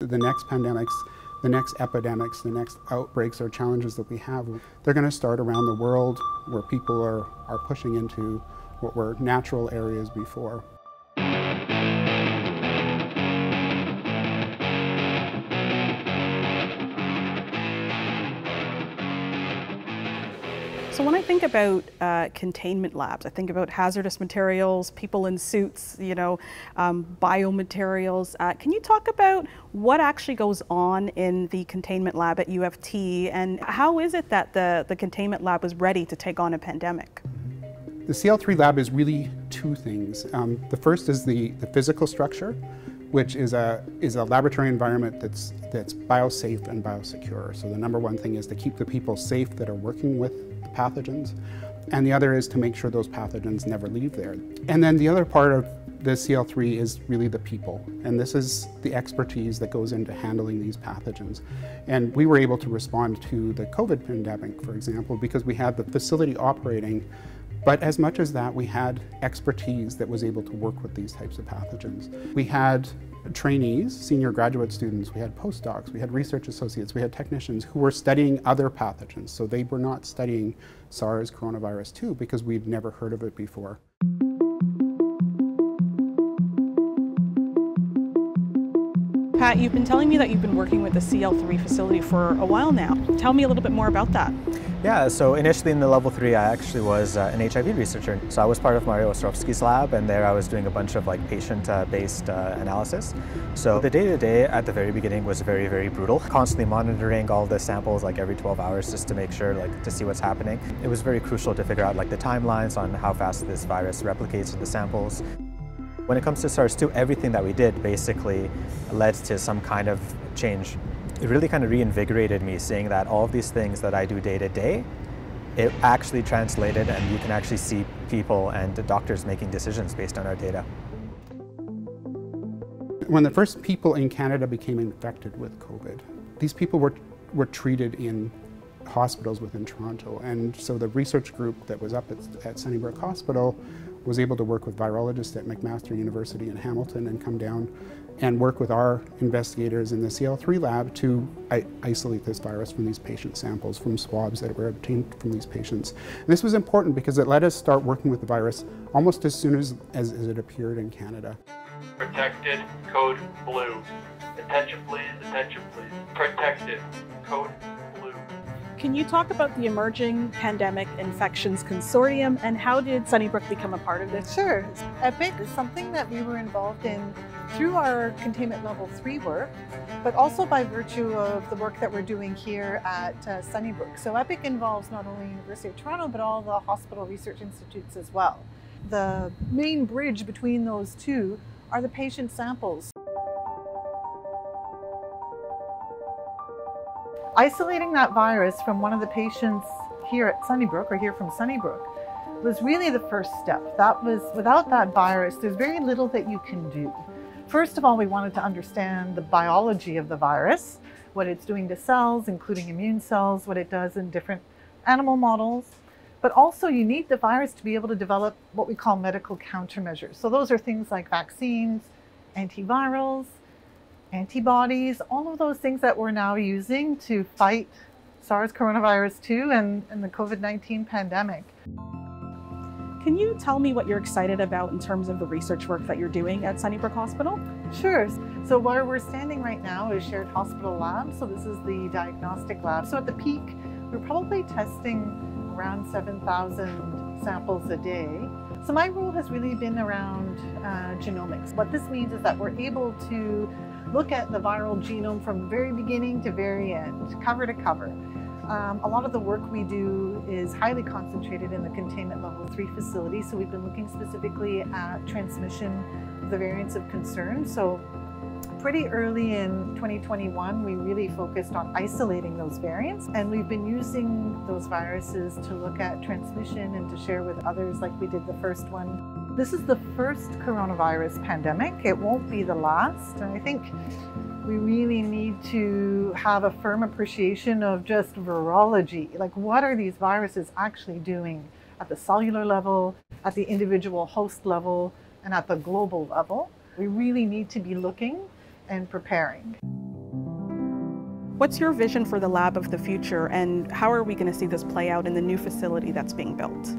The next pandemics, the next epidemics, the next outbreaks or challenges that we have, they're going to start around the world where people are, are pushing into what were natural areas before. So when I think about uh, containment labs, I think about hazardous materials, people in suits, you know, um, biomaterials. Uh, can you talk about what actually goes on in the containment lab at U of T and how is it that the, the containment lab was ready to take on a pandemic? The CL3 lab is really two things. Um, the first is the, the physical structure, which is a, is a laboratory environment that's, that's biosafe and biosecure. So the number one thing is to keep the people safe that are working with pathogens. And the other is to make sure those pathogens never leave there. And then the other part of the CL3 is really the people. And this is the expertise that goes into handling these pathogens. And we were able to respond to the COVID pandemic, for example, because we had the facility operating but as much as that, we had expertise that was able to work with these types of pathogens. We had trainees, senior graduate students, we had postdocs, we had research associates, we had technicians who were studying other pathogens. So they were not studying SARS coronavirus 2 because we'd never heard of it before. Pat, you've been telling me that you've been working with the CL3 facility for a while now. Tell me a little bit more about that. Yeah, so initially in the level three, I actually was uh, an HIV researcher. So I was part of Mario Ostrowski's lab, and there I was doing a bunch of like patient-based uh, analysis. So the day-to-day -day at the very beginning was very, very brutal. Constantly monitoring all the samples like every 12 hours just to make sure, like, to see what's happening. It was very crucial to figure out like the timelines on how fast this virus replicates in the samples. When it comes to SARS-2, everything that we did basically led to some kind of change. It really kind of reinvigorated me seeing that all of these things that I do day to day, it actually translated and you can actually see people and doctors making decisions based on our data. When the first people in Canada became infected with COVID, these people were, were treated in hospitals within Toronto. And so the research group that was up at, at Sunnybrook Hospital was able to work with virologists at McMaster University in Hamilton and come down and work with our investigators in the CL3 lab to isolate this virus from these patient samples, from swabs that were obtained from these patients. And this was important because it let us start working with the virus almost as soon as, as, as it appeared in Canada. Protected, code blue. Attention please, attention please. Protected, code can you talk about the Emerging Pandemic Infections Consortium and how did Sunnybrook become a part of this? Sure. EPIC is something that we were involved in through our containment level three work, but also by virtue of the work that we're doing here at uh, Sunnybrook. So EPIC involves not only University of Toronto, but all the hospital research institutes as well. The main bridge between those two are the patient samples. Isolating that virus from one of the patients here at Sunnybrook or here from Sunnybrook was really the first step. That was, without that virus, there's very little that you can do. First of all, we wanted to understand the biology of the virus, what it's doing to cells, including immune cells, what it does in different animal models. But also you need the virus to be able to develop what we call medical countermeasures. So those are things like vaccines, antivirals, antibodies, all of those things that we're now using to fight SARS coronavirus 2 and, and the COVID-19 pandemic. Can you tell me what you're excited about in terms of the research work that you're doing at Sunnybrook Hospital? Sure. So where we're standing right now is Shared Hospital Lab. So this is the diagnostic lab. So at the peak, we're probably testing around 7,000 samples a day. So my role has really been around uh, genomics. What this means is that we're able to look at the viral genome from very beginning to very end, cover to cover. Um, a lot of the work we do is highly concentrated in the containment level 3 facility, so we've been looking specifically at transmission of the variants of concern. So pretty early in 2021, we really focused on isolating those variants, and we've been using those viruses to look at transmission and to share with others like we did the first one. This is the first coronavirus pandemic. It won't be the last. And I think we really need to have a firm appreciation of just virology. Like, what are these viruses actually doing at the cellular level, at the individual host level, and at the global level? We really need to be looking and preparing. What's your vision for the lab of the future and how are we going to see this play out in the new facility that's being built?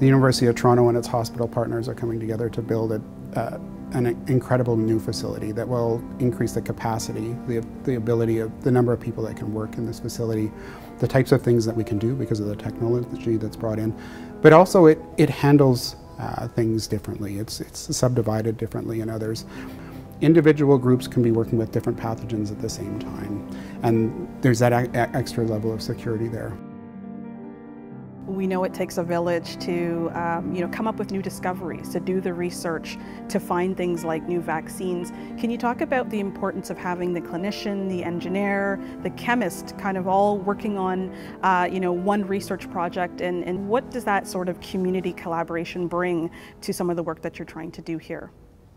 The University of Toronto and its hospital partners are coming together to build a, uh, an incredible new facility that will increase the capacity, the, the ability of the number of people that can work in this facility, the types of things that we can do because of the technology that's brought in, but also it, it handles uh, things differently. It's, it's subdivided differently in others individual groups can be working with different pathogens at the same time. And there's that extra level of security there. We know it takes a village to um, you know, come up with new discoveries, to do the research, to find things like new vaccines. Can you talk about the importance of having the clinician, the engineer, the chemist kind of all working on uh, you know, one research project and, and what does that sort of community collaboration bring to some of the work that you're trying to do here?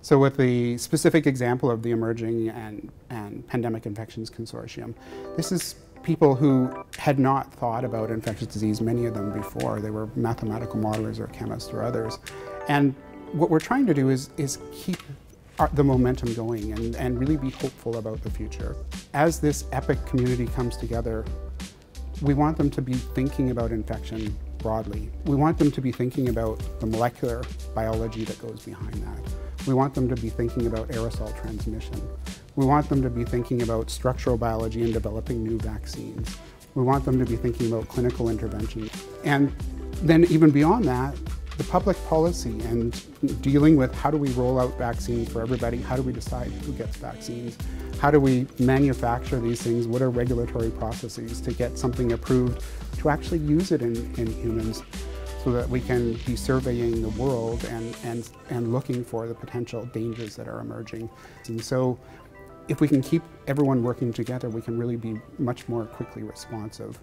So with the specific example of the Emerging and, and Pandemic Infections Consortium, this is people who had not thought about infectious disease, many of them before. They were mathematical modelers or chemists or others. And what we're trying to do is, is keep the momentum going and, and really be hopeful about the future. As this EPIC community comes together, we want them to be thinking about infection broadly. We want them to be thinking about the molecular biology that goes behind that. We want them to be thinking about aerosol transmission. We want them to be thinking about structural biology and developing new vaccines. We want them to be thinking about clinical intervention. And then even beyond that, the public policy and dealing with how do we roll out vaccines for everybody? How do we decide who gets vaccines? How do we manufacture these things? What are regulatory processes to get something approved to actually use it in, in humans? So that we can be surveying the world and, and, and looking for the potential dangers that are emerging. And so if we can keep everyone working together, we can really be much more quickly responsive.